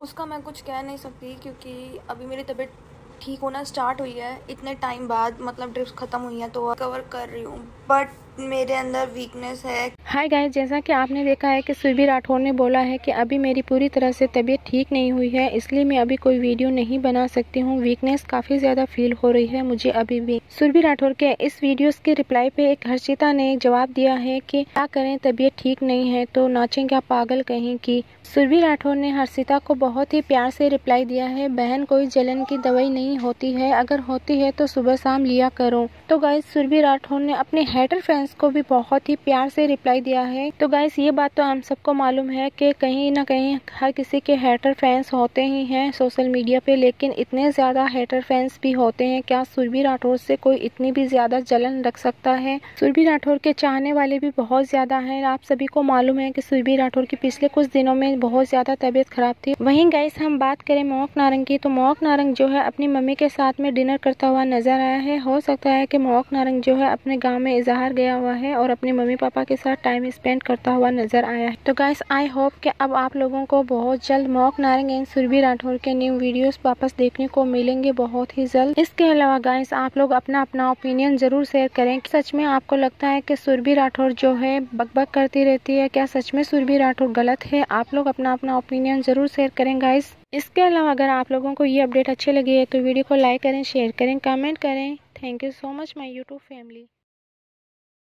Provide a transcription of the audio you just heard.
उसका मैं कुछ कह नहीं सकती क्योंकि अभी मेरी तबीयत ठीक होना स्टार्ट हुई है। इतने टाइम बाद मतलब ड्रिप्स ख़त्म हुई हैं तो कवर कर रही हूँ। बट मेरे अंदर वीकनेस है। हाय गाइस जैसा कि आपने देखा है कि सुरभि राठौर ने बोला है कि अभी मेरी पूरी तरह से तबीयत ठीक नहीं हुई है, इसलिए मैं अभी कोई वीडियो नहीं बना सकती हूँ। वीकनेस काफ़ी ज़्यादा फील हो रही है मुझे अभी भी। सुरभि राठौर के इस वीडियो के रिप्लाई पे एक हर्षिता ने जवाब दिया है कि क्या करें, तबीयत ठीक नहीं है तो नाचें क्या पागल कहें की। सुरभि राठौर ने हर्षिता को बहुत ही प्यार से रिप्लाई दिया है, बहन, कोई जलन की दवाई नहीं होती है। अगर होती है तो सुबह शाम लिया करो। तो गाइस सुरभि राठौर ने अपने हेटर फैंस को भी बहुत ही प्यार से रिप्लाई दिया है। तो गाइस ये बात तो हम सबको मालूम है कि कहीं ना कहीं हर किसी के हेटर फैंस होते ही हैं सोशल मीडिया पे, लेकिन इतने ज़्यादा हेटर फैंस भी होते हैं। क्या सुरभि राठौर से कोई इतनी भी ज़्यादा जलन रख सकता है? सुरभि राठौर के चाहने वाले भी बहुत ज़्यादा है। आप सभी को मालूम है की सुरभि राठौर की पिछले कुछ दिनों में बहुत ज़्यादा तबीयत खराब थी। वही गाइस हम बात करें मोहक नारंग की तो मोहक नारंग जो है अपनी मम्मी के साथ में डिनर करता हुआ नज़र आया है। हो सकता है की मोहक नारंग जो है अपने गाँव में इजहार गया हुआ है और अपने मम्मी पापा के साथ टाइम स्पेंड करता हुआ नज़र आया है। तो गाइस आई होप कि अब आप लोगों को बहुत जल्द मॉक नारंग एंड सुरभि राठौर के न्यू वीडियोस वापस देखने को मिलेंगे बहुत ही जल्द। इसके अलावा गाइस आप लोग अपना अपना ओपिनियन ज़रूर शेयर करें। सच में आपको लगता है कि सुरभि राठौर जो है, बकबक करती रहती है? क्या सच में सुरभि राठौर गलत है? आप लोग अपना अपना ओपिनियन ज़रूर शेयर करें गाइस इसके अलावा अगर आप लोगों को ये अपडेट अच्छी लगी है तो वीडियो को लाइक करें शेयर करें कमेंट करें। Thank you so much my YouTube family